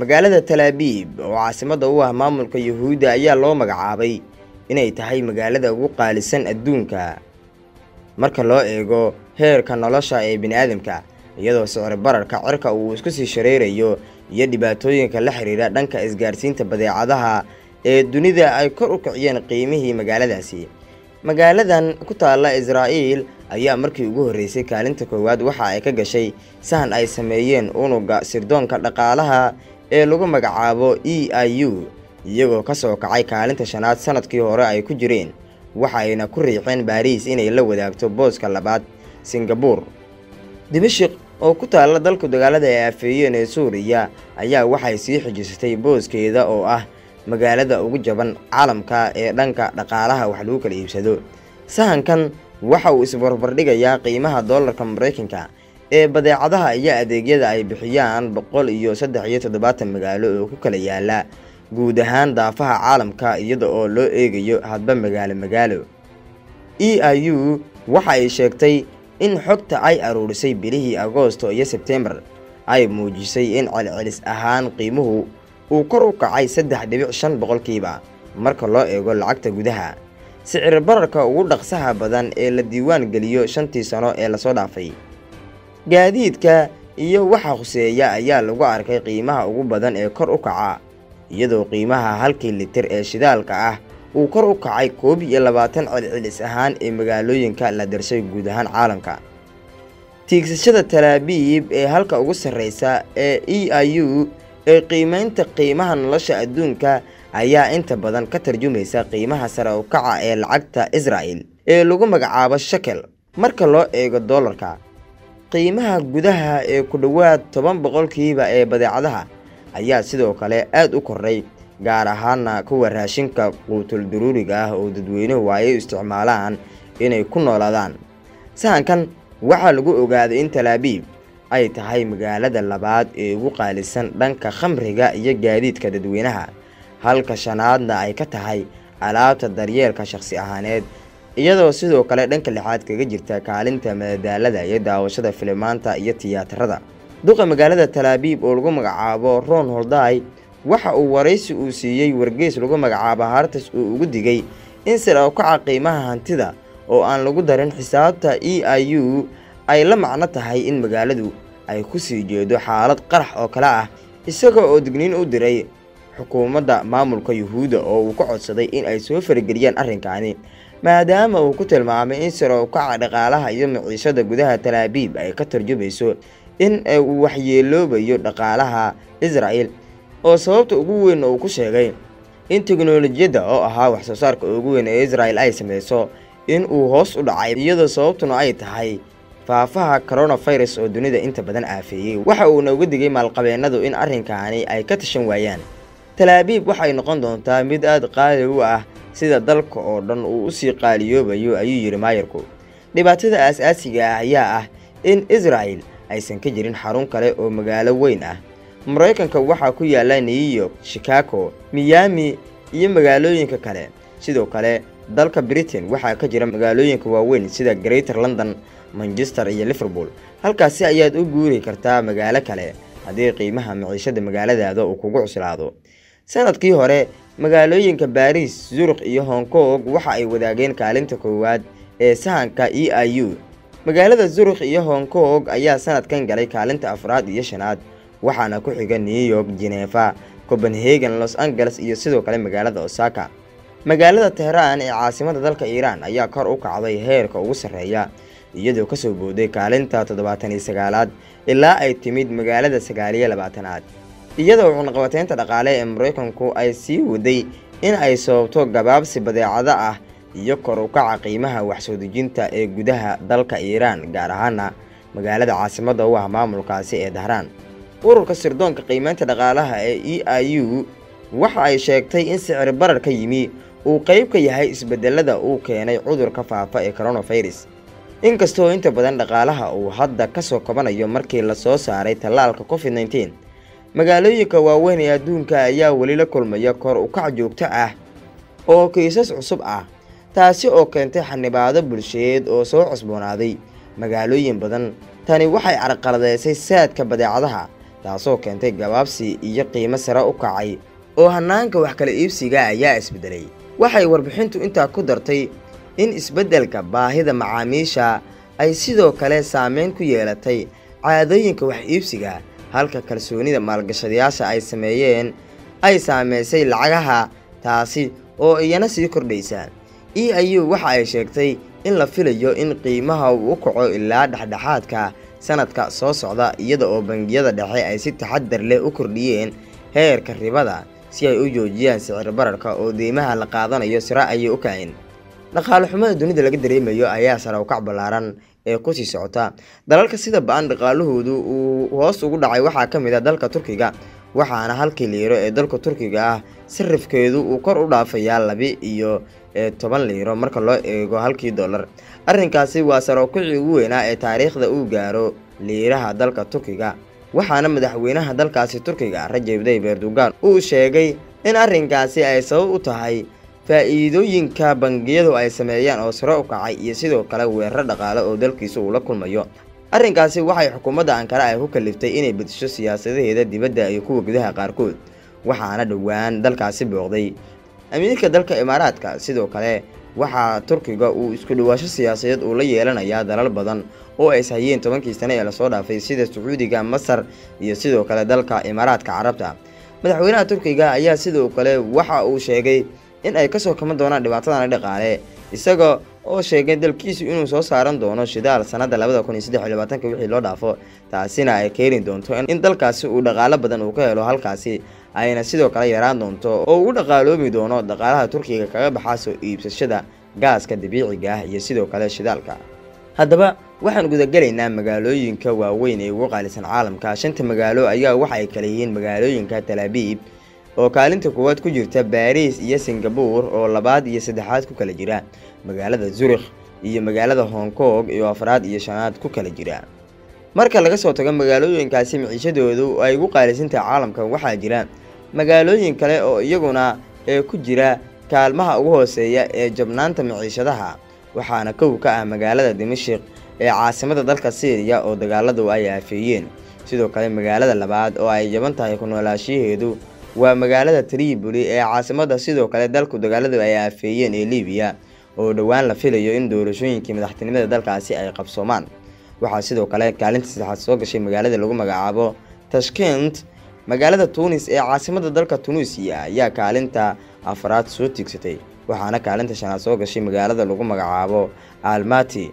magaalada talaabiib oo caasimada u ah maamulka yuhuudda ayaa loo magacaabay inay tahay magaalada ugu qaalisan adduunka. Marka loo eego heerka nolosha ee bini'aadamka iyadoo sicir bararka cirka uu isku sii shareerayo iyo dhibaatooyinka la xiriira dhanka isgaarsiinta badeecadaha ee dunida ay kor u kiciyeen qiimihii magaaladaasi. Magaaladan ku taalla israa'iil ayaa markii ugu horreysay kaalinta koowaad waxa ay ka gashay sahan ay sameeyeen unuga sirdoonka dhaqaalaha ee lagu magacaabo e i u iyagoo ka soo kacay kaalinta shanaad sannadkii hore ay ku jireen waxa ayna ku riixeen baariis inay la wadaagto booska labaad singabuur dimashik oo ku taalla dalku dagaalada ay aafeeyeen ee suuriya ayaa waxay sii xijisatay booskeeda oo ah magaalada ugu jaban caalamka ee dhanka dhaqaalaha wax lagu kala iibsado. Sahankan waxa uu isbarbardhigayaa qiimaha doolarka maraykanka ee badeecadaha iyo adeegyada ay bixiyaan boqol iyo saddex iyo toddobaatan magaalo oo ku kala yaalla guud ahaan daafaha caalamka iyada oo loo eegayo hadba magaalo magaalo. E i u waxa ay sheegtay in xogta ay aruurisay bilihii agoosto iyo sebtembar ay muujisay in celcelis ahaan qiimuhu uu kor u kacay saddex dhibic shan boqolkiiba marka loo eego lacagta gudaha. Sicir bararka ugu dhaqsaha badan ee la diiwaan geliyo shantii sano ee la soo dhaafay gaadiidka iyo waxa khuseeya ayaa lagu arkay qiimaha ugu badan ee kor u kaca iyadoo qiimaha halkii litir ee shidaalka ah uu kor u kacay koob iyo labaatan celcelis ahaan ee magaalooyinka la darshay guud ahaan caalamka. Tiigsashada talaabiib ee halka ugu sarreysa ee e i u ee qiimeynta qiimaha nolosha adduunka ayaa inta badan ka tarjumaysa qiimaha sare u kaca ee lacagta israa'el ee lagu magacaabo shakel marka loo eego doolarka qiimaha gudaha ee ku dhowaad toban boqolkiiba ee badeecadaha ayaa sidoo kale aad u kordhay gaar ahaana kuwa raashinka quutul duruuriga ah oo dadweynuhu ay u isticmaalaan inay ku noolaadaan. Sahankan waxaa lagu ogaaday in talaabiib ay tahay magaalada labaad ee ugu qaalisan dhanka khamriga iyo gaadiidka dadweynaha halka shanaadna ay ka tahay alaabta daryeelka shakhsi ahaaneed iyadoo sidoo kale dhanka lixaad kaga jirta kaalinta madadaalada iyo daawashada filimaanta iyo tiyaatarada duqa magaalada talaabiib oo lagu magacaabo ron holday waxa uu waraysi uu siiyey wargeys lagu magacaabo hartas uu ugu digay in sir u kaca qiimaha hantida oo aan lagu darin xisaabta e i u ay la macno tahay in magaaladu ay ku sii jeedo xaalad qarax oo kale ah isaga oo digniin u diray xukuumadda maamulka yuhuudda oo uu ka codsaday in ay soo farageliyaan arrinkaani maadaama uu ku tilmaamay in sir u kaca dhaqaalaha iyo maciishada gudaha talaabiib ay ka tarjumayso in uu waxyeeloobayo dhaqaalaha israa'el oo sababta ugu weyn uu ku sheegay in teknolojiyadda oo ahaa waxsoo saarka ugu weyn ee israa'el ay sameyso in uu hoos u dhacay iyadoo sababtuna ay tahay faafaha coronafirus oo dunida inta badan aafeeyey waxa uuna uga digay maalqabeennadu in arrinkaani ay ka tashan waayaan. Talaabiib waxay noqon doontaa mid aad qaali u ah sida dalka oo dhan uu u sii qaaliyoobayo ayuu yidhi maayarku dhibaatada aas-aasiga ah ayaa ah in israa'el aysan ka jirin xarun kale oo magaalo weyn ah. Maraykanka waxaa ku yaalla new york chicago miyaami iyo magaalooyinka kale. Sidoo kale dalka britain waxaa ka jira magaalooyinka waaweyn sida greater london manchester iyo liverpool. Halkaasi ayaad u guuri kartaa magaalo kale haddii qiimaha maciishada magaaladaada uu kugu cuslaado. Sanadkii hore magaalooyinka baris zurikh iyo hong kong waxa ay wadaageen kaalinta koowaad ee sahanka e i u. Magaalada zurikh iyo hong kong ayaa sanadkan galay kaalinta afraad iyo shanaad waxaana ku xiga new york genefa copenhagen los angeles iyo sidoo kale magaalada osaka. Magaalada tehraan ee caasimada dalka iiraan ayaa kor u kacday heerka ugu sarreeya iyadoo ka soo booday kaalinta toddobaatan iyo sagaalaad ilaa ay timid magaalada sagaaliyo labaatanaad iyadoo cunaqabateynta dhaqaale ee maraykanku ay sii waday in ay sababto gabaabsi badeecado ah iyo kor u kaca qiimaha waxsoo dejinta ee gudaha dalka iiraan gaar ahaana magaalada caasimada u ah maamulkaasi ee dahraan. Ururka sirdoonka qiimeynta dhaqaalaha ee e i u waxa ay sheegtay in sicir barar ka yimi uu qayb ka yahay isbedelada uu keenay cudurka faafa ee coronafirus inkastoo inta badan dhaqaalaha uu hadda ka soo kabanayo markii la soo saaray tallaalka covid nteen magaalooyinka waaweyn ee adduunka ayaa weli la kulmaya kor u kac joogto ah oo kiisas cusub ah taasi oo keentay xanibaado bulsheed oo soo cusboonaaday magaalooyin badan. Tani waxay carqaladeysay saadka badeecadaha taasoo keentay gabaabsi iyo qiimo sare u kacay oo hannaanka wax kala iibsiga ayaa isbedelay. Waxay warbixintu intaa ku dartay in isbeddelka baahida macaamiisha ay sidoo kale saameyn ku yeelatay caadooyinka wax iibsiga halka kalsoonida maalgashadayaasha ay sameeyeen ay saameysay lacagaha taasi oo iyana sii kordhaysa e iu waxa ay sheegtay in la filayo in qiimaha uu u kaco ilaa dhexdhexaadka sanadka soo socda iyada oo bangiyada dhexe ay si taxadar leh u kordhiyeen heerka ribada si ay u joojiyaan sicir bararka oo deymaha la qaadanayo sire ayay u kaceen dhaqaale xumada dunida laga dareemayo ayaa sare ukac ballaaran ee ku sii socota. Dalalka sida ba'an dhaqaalahoodu uu hoos ugu dhacay waxaa ka mid a dalka turkiga waxaana halkii liiro ee dalka turkiga ah sarifkeedu uu kor u dhaafayaa labi iyo toban liiro marka loo eego halkii dollar. Arrinkaasi waa sare ugu weynaa ee taariikhda uu gaaro liiraha dalka turkiga waxaana madaxweynaha dalkaasi turkiga rajab tayyib erdogan uu sheegay in arrinkaasi ay sabab u tahay faa'iidooyinka bangiyadu ay sameeyaan oo sare u kacay iyo sidoo kale weerar dhaqaale oo dalkiisa uu la kulmayo. Arrinkaasi waxay xukuumadda ankara ay ku kaliftay inay bedisho siyaasadaheeda dibadda iyo kuwa gudaha qaarkood waxaana dhowaan dalkaasi booqday. Amiirka dalka imaaraadka sidoo kale waxaa turkiga uu isku dhawaasho siyaasadeed uu la yeelanayaa dalal badan oo ay ishayeen tobankii sane ee la soo dhaafay sida sacuudiga masar iyo sidoo kale dalka imaaraadka carabta. Madaxweynaha turkiga ayaa sidoo kale waxa uu sheegay in ay ka soo kaman doonaan dhibaatadan dhaqaale. Isaga oo sheegay dalkiisu inuu soo saaran doono shidaal sanada labada kun iyo saddex iyo labaatanka wixii loo dhaafo taasina ay keeni doonto in dalkaasi uu dhaqaalo badan uu ka helo halkaasi. Ayna sidoo kale yaraan doonto oo ugu dhaqaaloobi doono dhaqaalaha turkiga kaga baxaa soo iibsashada gaaska dabiiciga ah iyo sidoo kale shidaalka. Haddaba waxaan gudagelaynaa magaalooyinka waaweyn ee ugu qaalisan caalamka. Shanta magaalo ayaa waxa ay kala yihiin magaalooyinka talaabiib oo kaalinta koowaad ku jirta baariis iyo singabuur oo labaad iyo saddexaad ku kala jira. Magaalada zurikh iyo magaalada hong kong iyo afraad iyo shanaad ku kala jira. Marka laga soo tago magaalooyinkaasi miciishadoodu ay ugu qaalisantahay caalamka waxaa jira magaalooyin kale oo iyaguna ee ku jira kaalmaha ugu hooseeya ee jabnaanta miciishadaha waxaana kow ka ah magaalada dimashik ee caasimada dalka syriya oo dagaaladu ay aafeeyeen sidoo kale magaalada labaad oo ay jaban tahay ku noolaashiyaheedu waa magaalada triboli ee caasimada sidoo kale dalku dagaaladu ay aafeeyeen ee libiya oo dhowaan la filayo in doorashooyinkii madaxtinimada dalkaasi ay qabsoomaan. Waxaa sidoo kale kaalinta saddexaad soo gashay magaalada lagu magacaabo tashkent. Magaalada tuunis ee caasimada dalka tunuusiya ayaa kaalinta afraad soo tiigsatay waxaana kaalinta shanaad soo gashay magaalada lagu magacaabo almati